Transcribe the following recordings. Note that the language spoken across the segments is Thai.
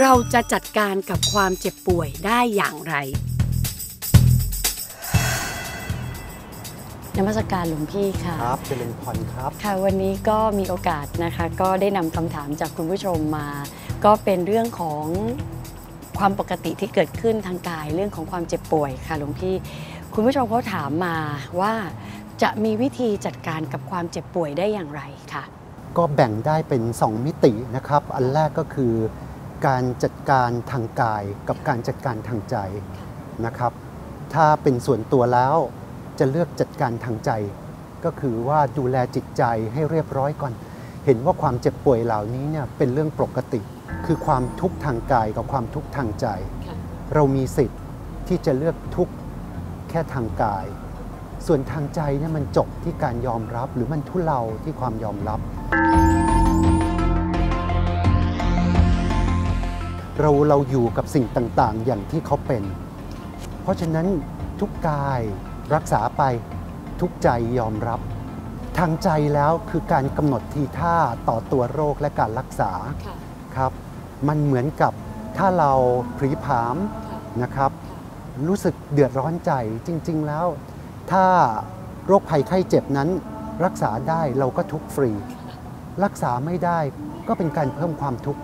เราจะจัดการกับความเจ็บป่วยได้อย่างไรนมัสการหลวงพี่ค่ะครับเจริญพรครับค่ะ วันนี้ก็มีโอกาสนะคะ ก็ได้นำคำถามจากคุณผู้ชมมา ก็เป็นเรื่องของความปกติที่เกิดขึ้นทางกายเรื่องของความเจ็บป่วยค่ะหลวงพี่ คุณผู้ชมเขาถามมาว่าจะมีวิธีจัดการกับความเจ็บป่วยได้อย่างไรค่ะ ก็แบ่งได้เป็น 2 มิตินะครับ อันแรกก็คือ การจัดการทางกายกับการจัดการทางใจนะครับ ถ้าเป็นส่วนตัวแล้วจะเลือกจัดการทางใจ ก็คือว่าดูแลจิตใจให้เรียบร้อยก่อน เห็นว่าความเจ็บป่วยเหล่านี้เนี่ยเป็นเรื่องปกติ คือความทุกข์ทางกายกับความทุกข์ทางใจค่ะเรามีสิทธิ์ที่จะเลือกทุกข์แค่ทางกาย ส่วนทางใจเนี่ยมันจบที่การยอมรับ หรือมันทุเลาที่ความยอมรับ เราเราอยู่กับสิ่งต่างๆ อย่างที่เขาเป็น เพราะฉะนั้นทุกกายรักษาไปทุกใจยอมรับ ทางใจแล้วคือการกำหนดทีท่าต่อตัวโรคและการรักษาค่ะครับมันเหมือนกับถ้าเราผรีผามนะครับ รู้สึกเดือดร้อนใจจริง ๆ แล้ว ถ้าโรคภัยไข้เจ็บนั้น รักษาได้เราก็ทุกข์ฟรี รักษาไม่ได้ก็เป็นการเพิ่มความทุกข์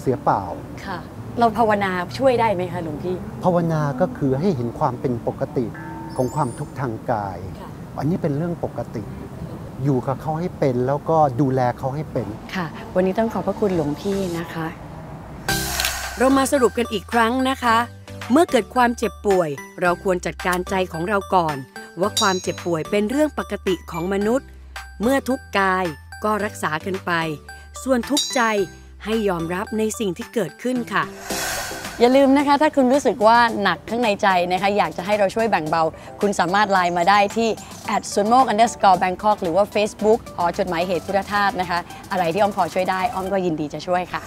เสียเปล่า ค่ะ เราภาวนาช่วยได้ไหมคะหลวงพี่ ภาวนาก็คือให้เห็นความเป็นปกติของความทุกข์ทางกาย ค่ะ อันนี้เป็นเรื่องปกติ อยู่กับเขาให้เป็นแล้วก็ดูแลเขาให้เป็น ค่ะ วันนี้ต้องขอบพระคุณหลวงพี่นะคะ เรามาสรุปกันอีกครั้งนะคะ เมื่อเกิดความเจ็บป่วย เราควรจัดการใจของเราก่อน ว่าความเจ็บป่วยเป็นเรื่องปกติของมนุษย์ เมื่อทุกข์กายก็รักษากันไป ส่วนทุกข์ใจ ให้ยอมรับในสิ่งที่เกิดขึ้นค่ะ อย่าลืมนะคะ ถ้าคุณรู้สึกว่าหนักข้างในใจนะคะ อยากจะให้เราช่วยแบ่งเบา คุณสามารถไลน์มาได้ที่ at s u n m o k underscore bangkok หรือว่า Facebook หอจดหมายเหตุพุทธทาสนะคะ อะไรที่อ้อมพอช่วยได้อ้อมก็ยินดีจะช่วยค่ะ